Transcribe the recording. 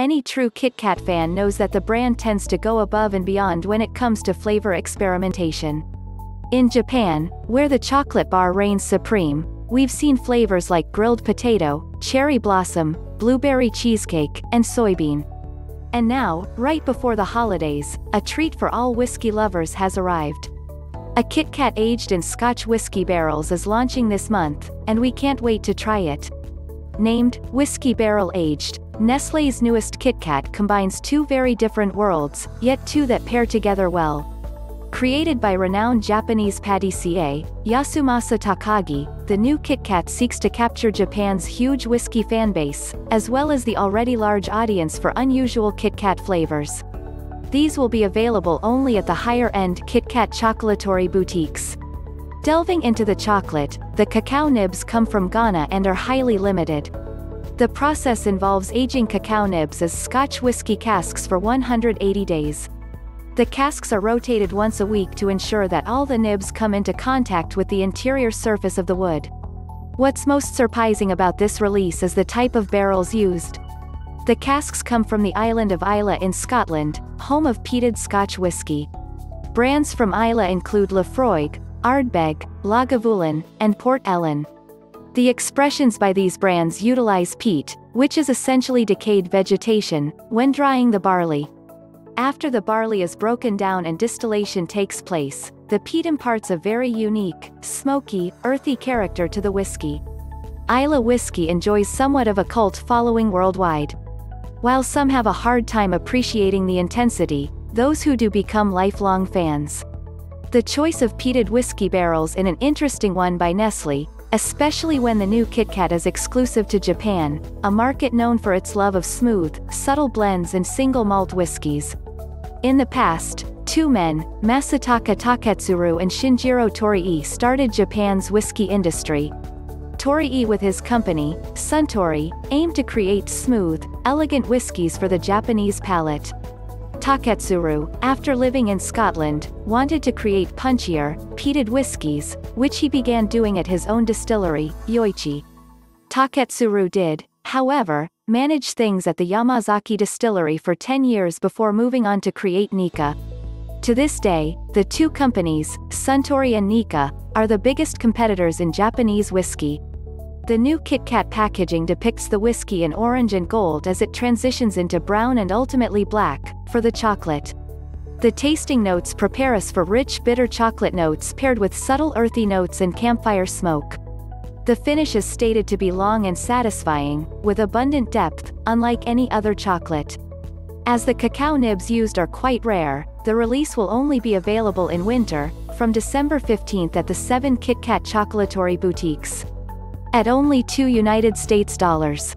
any true KitKat fan knows that the brand tends to go above and beyond when it comes to flavor experimentation. In Japan, where the chocolate bar reigns supreme, we've seen flavors like grilled potato, cherry blossom, blueberry cheesecake, and soybean. And now, right before the holidays, a treat for all whiskey lovers has arrived. A Kit Kat aged in Scotch whiskey barrels is launching this month, and we can't wait to try it. Named Whiskey Barrel Aged, Nestle's newest KitKat combines two very different worlds, yet two that pair together well. Created by renowned Japanese patissier, Yasumasa Takagi, the new KitKat seeks to capture Japan's huge whiskey fanbase, as well as the already large audience for unusual KitKat flavors. These will be available only at the higher-end KitKat chocolatory boutiques. Delving into the chocolate, the cacao nibs come from Ghana and are highly limited. The process involves aging cacao nibs as Scotch whiskey casks for 180 days. The casks are rotated once a week to ensure that all the nibs come into contact with the interior surface of the wood. What's most surprising about this release is the type of barrels used. The casks come from the island of Islay in Scotland, home of peated Scotch whisky. Brands from Islay include Laphroaig, Ardbeg, Lagavulin, and Port Ellen. The expressions by these brands utilize peat, which is essentially decayed vegetation, when drying the barley. After the barley is broken down and distillation takes place, the peat imparts a very unique, smoky, earthy character to the whiskey. Islay whiskey enjoys somewhat of a cult following worldwide. While some have a hard time appreciating the intensity, those who do become lifelong fans. The choice of peated whiskey barrels in an interesting one by Nestle, especially when the new KitKat is exclusive to Japan, a market known for its love of smooth, subtle blends and single malt whiskies. In the past, two men, Masataka Taketsuru and Shinjiro Torii started Japan's whiskey industry. Torii with his company, Suntory, aimed to create smooth, elegant whiskies for the Japanese palate. Taketsuru, after living in Scotland, wanted to create punchier, peated whiskies, which he began doing at his own distillery, Yoichi. Taketsuru did, however, manage things at the Yamazaki distillery for 10 years before moving on to create Nikka. To this day, the two companies, Suntory and Nikka, are the biggest competitors in Japanese whiskey. The new KitKat packaging depicts the whiskey in orange and gold as it transitions into brown and ultimately black, for the chocolate. The tasting notes prepare us for rich bitter chocolate notes paired with subtle earthy notes and campfire smoke. The finish is stated to be long and satisfying, with abundant depth, unlike any other chocolate. As the cacao nibs used are quite rare, the release will only be available in winter, from December 15 at the 7 KitKat chocolatory boutiques. At only 2 United States dollars.